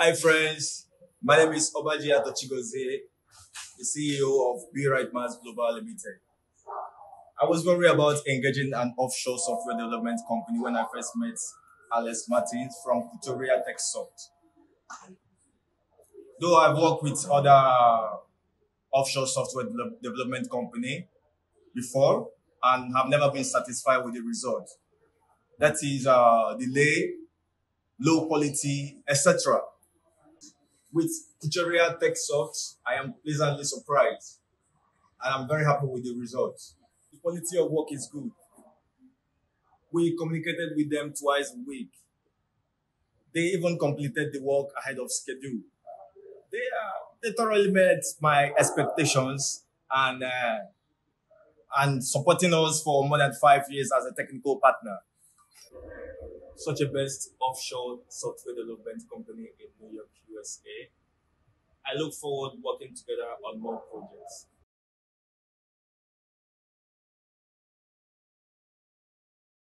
Hi, friends. My name is Obaji Arthur Chigozie, the CEO of Bee-Right Max Global Limited. I was worried about engaging an offshore software development company when I first met Alex Martins from Kuchoriya TechSoft. Though I've worked with other offshore software de- development company before and have never been satisfied with the result. That is uh, delay, low quality, etc. With Kuchoriya TechSoft, I am pleasantly surprised and I'm very happy with the results. The quality of work is good. We communicated with them twice a week. They even completed the work ahead of schedule. They, uh, they thoroughly met my expectations and uh, and supporting us for more than five years as a technical partner. Such a best offshore software development company USA. I look forward working together on more projects.